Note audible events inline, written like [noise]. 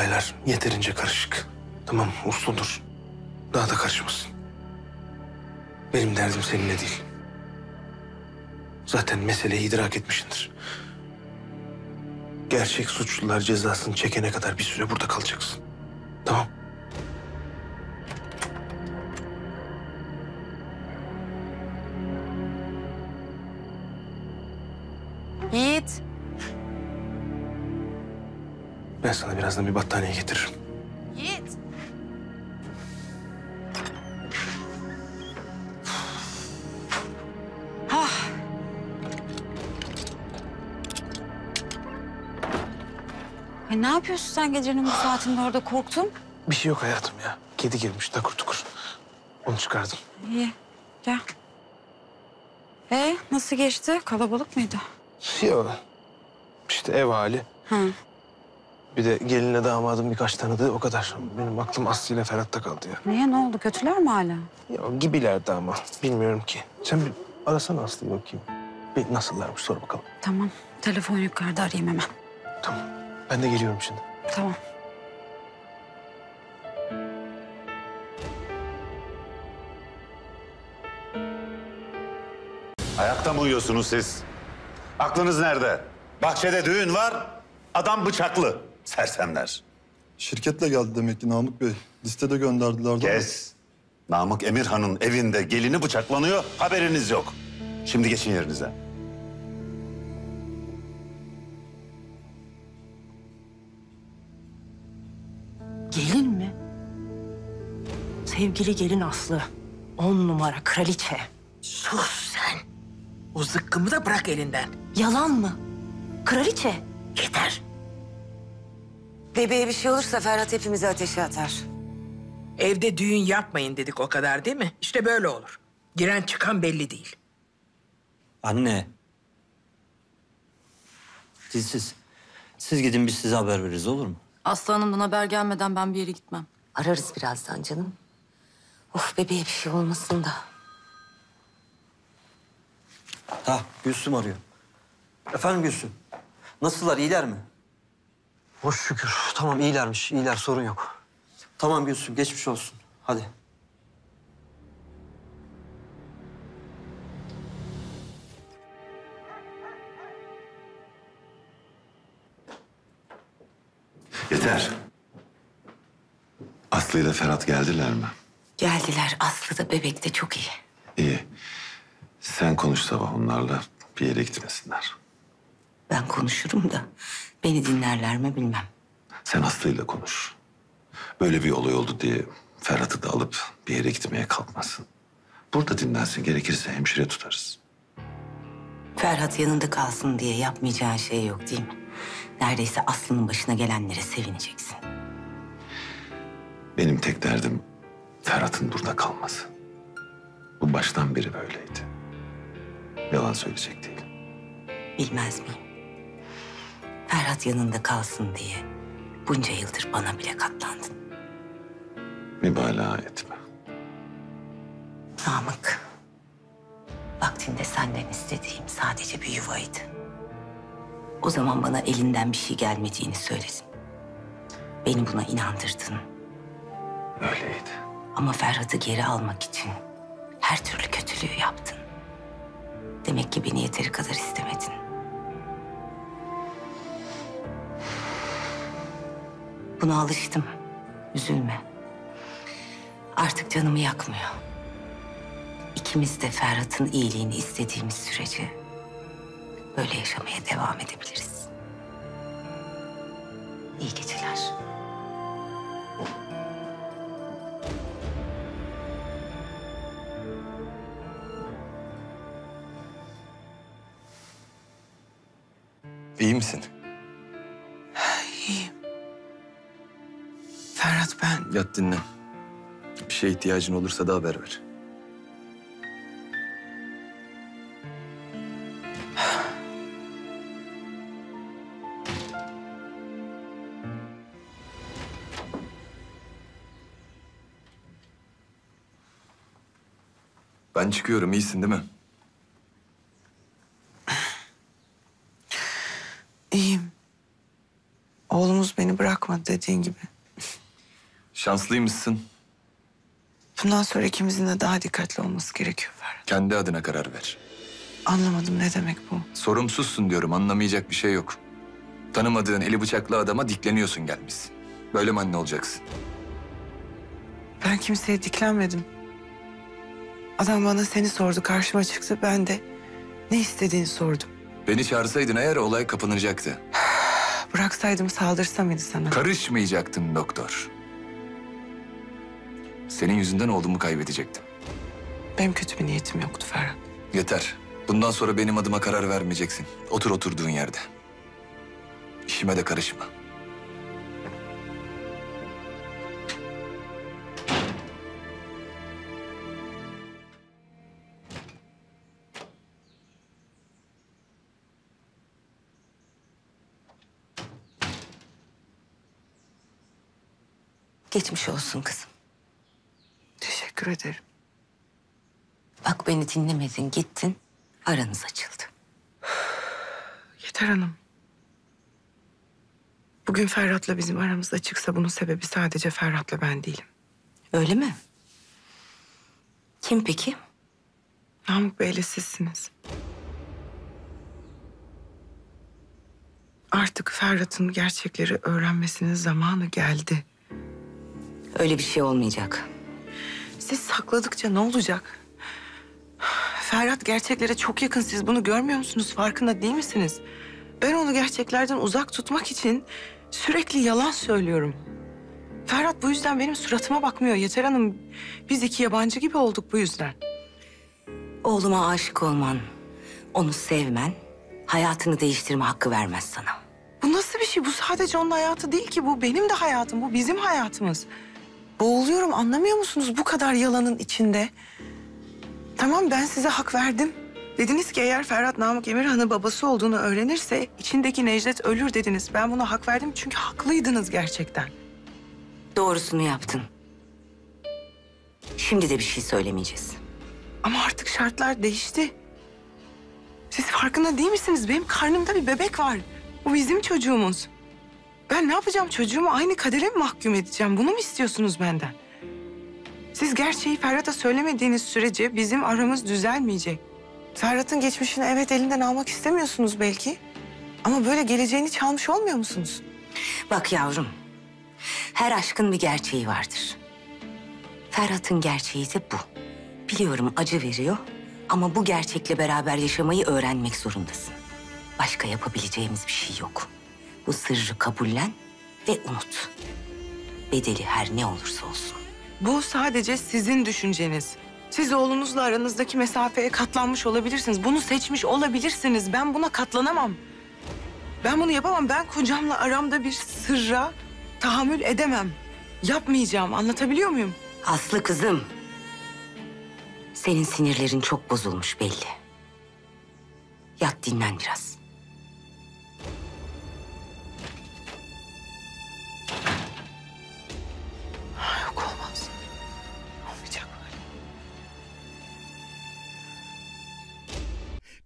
Olaylar yeterince karışık. Tamam uslu dur. Daha da karışmasın. Benim derdim seninle değil. Zaten meseleyi idrak etmişsindir. Gerçek suçlular cezasını çekene kadar bir süre burada kalacaksın. Tamam. Yiğit. Ben sana birazdan bir battaniye getiririm. Yiğit. Ah. Ay ne yapıyorsun sen gecenin bu saatinde orada korktun? Bir şey yok hayatım ya. Kedi girmiş takur tukur. Onu çıkardım. İyi gel. Ee nasıl geçti? Kalabalık mıydı? Yok. İşte ev hali. Hı. Bir de gelinle damadım birkaç tanıdı o kadar. Benim aklım Aslı ile Ferhat'ta kaldı ya. Niye ne oldu? Kötüler mi hala? Ya gibilerdi ama bilmiyorum ki. Sen bir arasana Aslı'yı bakayım. Bir nasıllarmış sor bakalım. Tamam. Telefon yukarıda arayayım hemen. Tamam. Ben de geliyorum şimdi. Tamam. Ayakta mı uyuyorsunuz siz? Aklınız nerede? Bahçede düğün var, adam bıçaklı. Sersemler. Şirketle geldi demek ki Namık Bey. Listede gönderdiler de. Kes. Namık Emirhan'ın evinde gelini bıçaklanıyor, haberiniz yok. Şimdi geçin yerinize. Gelin mi? Sevgili gelin Aslı. On numara kraliçe. Sus sen. O zıkkımı da bırak elinden. Yalan mı? Kraliçe. Yeter. Bebeğe bir şey olursa Ferhat hepimizi ateşe atar. Evde düğün yapmayın dedik o kadar değil mi? İşte böyle olur. Giren çıkan belli değil. Anne. Siz, siz, siz gidin biz size haber veririz olur mu? Aslı Hanım'dan haber gelmeden ben bir yere gitmem. Ararız birazdan canım. Of bebeğe bir şey olmasın da. Ha Gülsüm arıyor. Efendim Gülsüm. Nasıllar iyiler mi? Hoş şükür. Tamam iyilermiş. iyiler sorun yok. Tamam Gülsüm geçmiş olsun. Hadi. Yeter. Aslı ile Ferhat geldiler mi? Geldiler. Aslı da bebek de çok iyi. İyi. Sen konuş sabah onlarla bir yere gitmesinler. Ben konuşurum da beni dinlerler mi bilmem. Sen Aslı ile konuş. Böyle bir olay oldu diye Ferhat'ı da alıp bir yere gitmeye kalkmasın. Burada dinlensin. Gerekirse hemşire tutarız. Ferhat yanında kalsın diye yapmayacağın şey yok değil mi? Neredeyse Aslı'nın başına gelenlere sevineceksin. Benim tek derdim Ferhat'ın burada kalması. Bu baştan beri böyleydi. Yalan söyleyecek değil. Bilmez miyim? Ferhat yanında kalsın diye bunca yıldır bana bile katlandın. Mübalağa etme. Namık. Vaktinde senden istediğim sadece bir yuvaydı. O zaman bana elinden bir şey gelmediğini söyledin. Beni buna inandırdın. Öyleydi. Ama Ferhat'ı geri almak için her türlü kötülüğü yaptın. Demek ki beni yeteri kadar istemedin. Buna alıştım. Üzülme. Artık canımı yakmıyor. İkimiz de Ferhat'ın iyiliğini istediğimiz sürece böyle yaşamaya devam edebiliriz. İyi geceler. İyi misin? İyiyim. Ferhat ben Yat dinlen. Bir şeye ihtiyacın olursa da haber ver. Ben çıkıyorum, iyisin değil mi? iyiyim. Oğlumuz beni bırak bakmadı dediğin gibi. Şanslıymışsın. Bundan sonra ikimizin de daha dikkatli olması gerekiyor Ferhat. Kendi adına karar ver. Anlamadım ne demek bu. Sorumsuzsun diyorum anlamayacak bir şey yok. Tanımadığın eli bıçaklı adama dikleniyorsun gelmişsin. Böyle mi anne olacaksın? Ben kimseye diklenmedim. Adam bana seni sordu, karşıma çıktı. Ben de ne istediğini sordum. Beni çağırsaydın eğer olay kapanacaktı. [sighs] Bıraksaydım saldırsa mıydı sana? Karışmayacaktın doktor. Senin yüzünden oğlumu kaybedecektim. Benim kötü bir niyetim yoktu Ferhat. Yeter. Bundan sonra benim adıma karar vermeyeceksin. Otur oturduğun yerde. İşime de karışma. Geçmiş olsun kızım. Teşekkür ederim. Bak beni dinlemedin gittin. Aranız açıldı. Yeter Hanım. Bugün Ferhat'la bizim aramız açıksa bunun sebebi sadece Ferhat'la ben değilim. Öyle mi? Kim peki? Namık Bey'le sizsiniz. Artık Ferhat'ın gerçekleri öğrenmesinin zamanı geldi. Öyle bir şey olmayacak. Siz sakladıkça ne olacak? Ferhat gerçeklere çok yakın. Siz bunu görmüyor musunuz? Farkında değil misiniz? Ben onu gerçeklerden uzak tutmak için sürekli yalan söylüyorum. Ferhat bu yüzden benim suratıma bakmıyor. Yeter Hanım, biz iki yabancı gibi olduk bu yüzden. Oğluma aşık olman, onu sevmen, hayatını değiştirme hakkı vermez sana. Bu nasıl bir şey? Bu sadece onun hayatı değil ki. Bu benim de hayatım. Bu bizim hayatımız. Boğuluyorum anlamıyor musunuz bu kadar yalanın içinde? Tamam ben size hak verdim. Dediniz ki eğer Ferhat Namık Emirhan'ın babası olduğunu öğrenirse içindeki Necdet ölür dediniz. Ben buna hak verdim çünkü haklıydınız gerçekten. Doğrusunu yaptın. Şimdi de bir şey söylemeyeceğiz. Ama artık şartlar değişti. Siz farkında değil misiniz? Benim karnımda bir bebek var. Bu bizim çocuğumuz. Ben ne yapacağım? Çocuğumu aynı kadere mi mahkum edeceğim? Bunu mu istiyorsunuz benden? Siz gerçeği Ferhat'a söylemediğiniz sürece bizim aramız düzelmeyecek. Ferhat'ın geçmişini evet elinden almak istemiyorsunuz belki. Ama böyle geleceğini çalmış olmuyor musunuz? Bak yavrum, her aşkın bir gerçeği vardır. Ferhat'ın gerçeği de bu. Biliyorum acı veriyor ama bu gerçekle beraber yaşamayı öğrenmek zorundasın. Başka yapabileceğimiz bir şey yok. Bu sırrı kabullen ve unut. Bedeli her ne olursa olsun. Bu sadece sizin düşünceniz. Siz oğlunuzla aranızdaki mesafeye katlanmış olabilirsiniz. Bunu seçmiş olabilirsiniz. Ben buna katlanamam. Ben bunu yapamam. Ben kocamla aramda bir sırra tahammül edemem. Yapmayacağım. Anlatabiliyor muyum? Aslı kızım. Senin sinirlerin çok bozulmuş belli. Yat dinlen biraz.